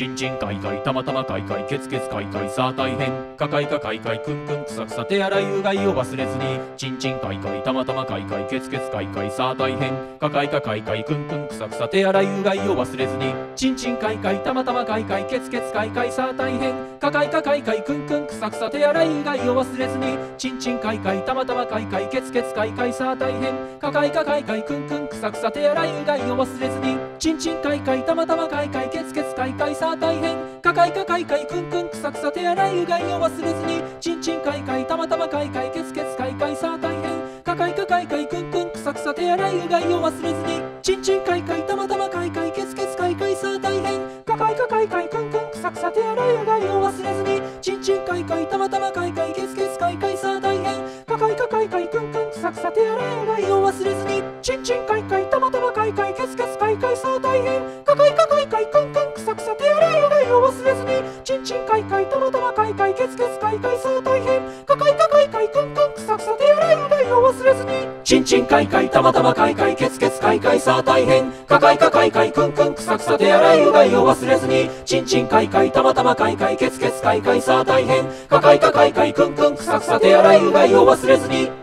ちんちんかいかいたまたまかいかいケツケツかいかいさあ大変かかいかかいかいくんくんくさくさ手洗いうがいを忘れずにちんちんかいかいたまたまかいかいケツケツかいかいさあ大変かかいかかいかいくんくんくさくさ手洗いうがいを忘れずにちんちんかいかいたまたまかいかいケツケツかいかいさあ大変かかいかかいかいくんくんくさくさ手洗いうがいを忘れずにちんちんかいかいたまたまかいかいケツケツかいかいさあ大変かかいかかいかいくんくんくさくさ手洗いうがいを忘れずにちんちんかいかいたまたまかいかいケツケツかいかいさあ大変かかいかかいかいくんくんくさくさ手洗いうがいを忘れずにちんちんかいかいたまたまかいかいケツケツかいかいさあ大変。かかいかかいかいくんくんくさくさ手洗いうがいを忘れずにちんちんかいかいたまたまかいかいケツケツかいかいさあ大変。かかいかかいかいくんくんくさくさ手洗いうがいを忘れずにちんちんかいかいたまたまかいかいケツケツかいかいさあ大変。かかいかかいかいくんくんくさくさ手洗いうがいを忘れずにちんちんかいかいたまたまかいかいケツケツかいかいさあ大変。かかいかかいかいくんくんくさくさ手洗いうがいを忘れずにちんちんかいかいたまたまかいかいケツケツかいかいさあ大変。かかいかかいかいくんくんくさくさ手洗いうがいを忘れずに。ちんちんかいかいたまたまかいかいケツケツかいかいさあ大変。かかいかかいかいくんくんくさくさ手洗いうがいを忘れずに。ちんちんかいかいたまたまかいかいケツケツかいかいさあ大変。かかいかかいかいくんくんくさくさ手洗いうがいを忘れずに。